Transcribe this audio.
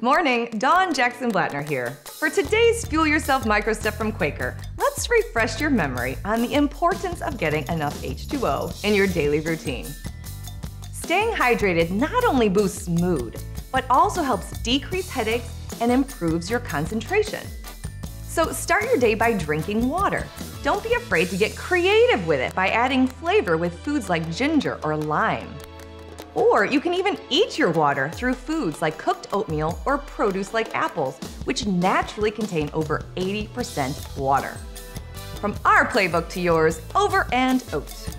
Morning, Dawn Jackson Blatner here. For today's Fuel Yourself Micro Step from Quaker, let's refresh your memory on the importance of getting enough H2O in your daily routine. Staying hydrated not only boosts mood, but also helps decrease headaches and improves your concentration. So start your day by drinking water. Don't be afraid to get creative with it by adding flavor with foods like ginger or lime. Or you can even eat your water through foods like cooked oatmeal or produce like apples, which naturally contain over 80% water. From our playbook to yours, over and out.